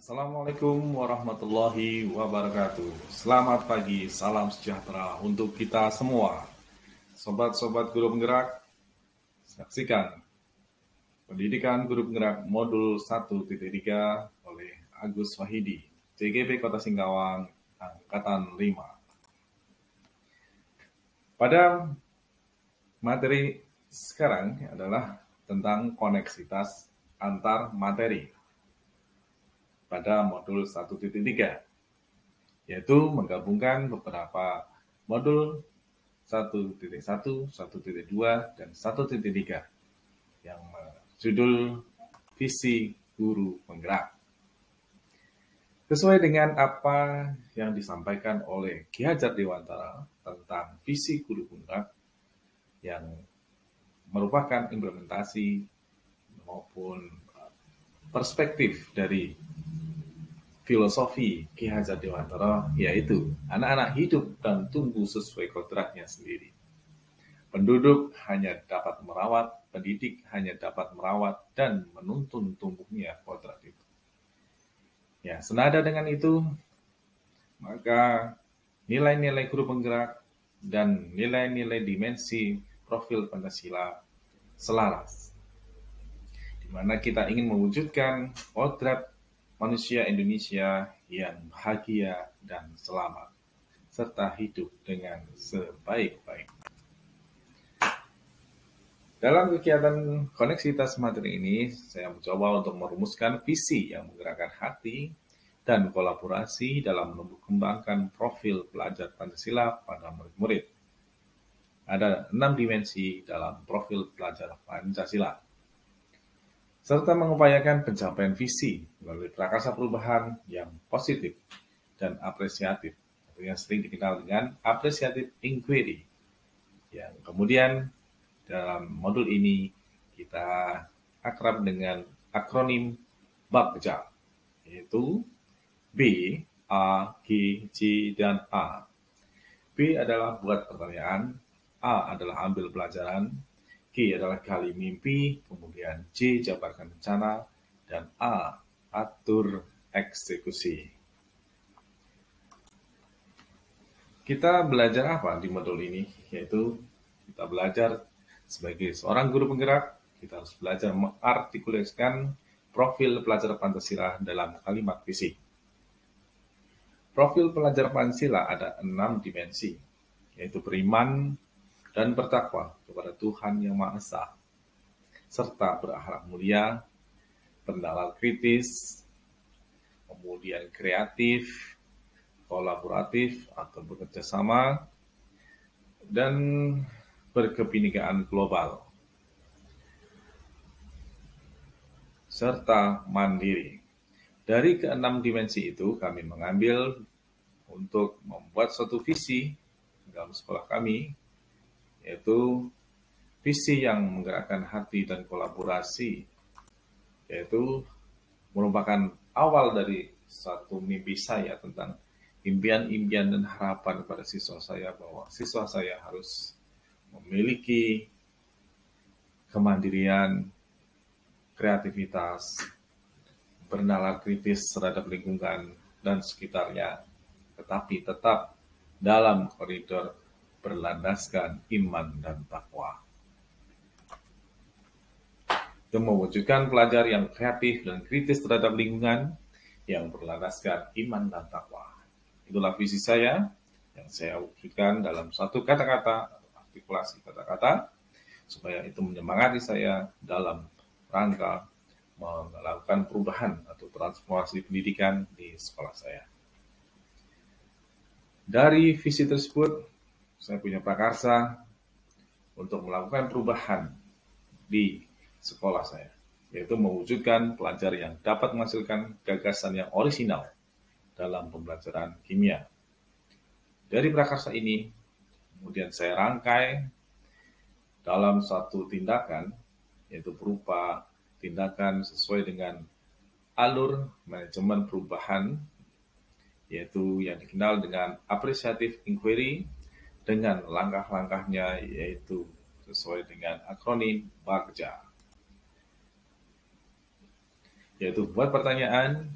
Assalamualaikum warahmatullahi wabarakatuh. Selamat pagi, salam sejahtera untuk kita semua. Sobat-sobat guru penggerak, saksikan Pendidikan Guru Penggerak Modul 1.3 oleh Agus Wahidi, CGP Kota Singkawang, Angkatan 5. Pada materi sekarang adalah tentang koneksitas antar materi pada modul 1.3, yaitu menggabungkan beberapa modul 1.1, 1.2, dan 1.3 yang judul visi guru penggerak. Sesuai dengan apa yang disampaikan oleh Ki Hajar Dewantara tentang visi guru penggerak yang merupakan implementasi maupun perspektif dari filosofi Ki Hajar Dewantara yaitu anak-anak hidup dan tumbuh sesuai kodratnya sendiri. Penduduk hanya dapat merawat, pendidik hanya dapat merawat dan menuntun tumbuhnya kodrat itu. Ya, senada dengan itu, maka nilai-nilai guru penggerak dan nilai-nilai dimensi profil Pancasila selaras. Di mana kita ingin mewujudkan kodrat manusia Indonesia yang bahagia dan selamat, serta hidup dengan sebaik-baik. Dalam kegiatan koneksitas materi ini, saya mencoba untuk merumuskan visi yang menggerakkan hati dan kolaborasi dalam mengembangkan profil pelajar Pancasila pada murid-murid. Ada enam dimensi dalam profil pelajar Pancasila serta mengupayakan pencapaian visi melalui prakarsa perubahan yang positif dan apresiatif, atau yang sering dikenal dengan apresiatif inquiry. Yang kemudian dalam modul ini kita akrab dengan akronim BAKJA, yaitu B, A, G, C, dan A. B adalah buat pertanyaan, A adalah ambil pelajaran, G adalah kali mimpi, kemudian C jabarkan rencana, dan A atur eksekusi. Kita belajar apa di modul ini? Yaitu kita belajar sebagai seorang guru penggerak, kita harus belajar mengartikulasikan profil pelajar Pancasila dalam kalimat visi. Profil pelajar Pancasila ada enam dimensi, yaitu beriman, dan bertakwa kepada Tuhan Yang Maha Esa, serta berakhlak mulia, pendalat kritis, kemudian kreatif, kolaboratif atau bekerja sama, dan berkebinekaan global, serta mandiri. Dari keenam dimensi itu, kami mengambil untuk membuat suatu visi dalam sekolah kami yaitu visi yang menggerakkan hati dan kolaborasi, yaitu merupakan awal dari satu mimpi saya tentang impian-impian dan harapan pada siswa saya bahwa siswa saya harus memiliki kemandirian, kreativitas, bernalar kritis terhadap lingkungan dan sekitarnya, tetapi tetap dalam koridor berlandaskan iman dan takwa. Itu mewujudkan pelajar yang kreatif dan kritis terhadap lingkungan yang berlandaskan iman dan takwa. Itulah visi saya yang saya wujudkan dalam satu kata-kata artikulasi kata-kata supaya itu menyemangati saya dalam rangka melakukan perubahan atau transformasi pendidikan di sekolah saya. Dari visi tersebut, saya punya prakarsa untuk melakukan perubahan di sekolah saya, yaitu mewujudkan pelajar yang dapat menghasilkan gagasan yang orisinal dalam pembelajaran kimia. Dari prakarsa ini, kemudian saya rangkai dalam satu tindakan, yaitu berupa tindakan sesuai dengan alur manajemen perubahan, yaitu yang dikenal dengan appreciative inquiry, dengan langkah-langkahnya yaitu sesuai dengan akronim BAKJA. Yaitu buat pertanyaan,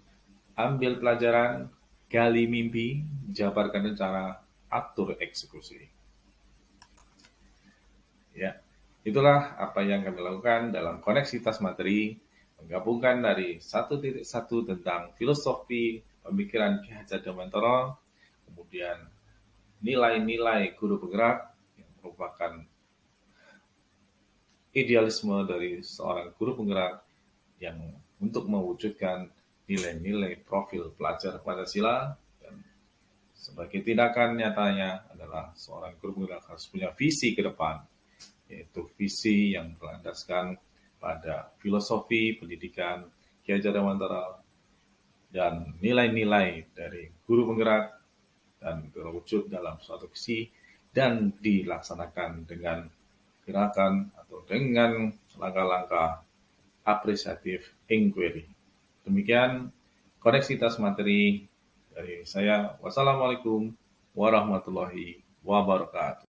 ambil pelajaran, gali mimpi, jabarkan rencana, atur eksekusi. Ya, itulah apa yang kami lakukan dalam koneksitas materi, menggabungkan dari satu titik satu tentang filosofi pemikiran Ki Hajar Dewantara, kemudian nilai-nilai guru penggerak yang merupakan idealisme dari seorang guru penggerak yang untuk mewujudkan nilai-nilai profil pelajar Pancasila dan sebagai tindakan nyatanya adalah seorang guru penggerak harus punya visi ke depan yaitu visi yang berlandaskan pada filosofi pendidikan Ki Hajar Dewantara dan nilai-nilai dari guru penggerak dan terwujud dalam suatu visi dan dilaksanakan dengan gerakan atau dengan langkah-langkah apresiatif inquiry. Demikian koneksitas materi dari saya. Wassalamualaikum warahmatullahi wabarakatuh.